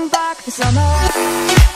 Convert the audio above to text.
bring back the summer.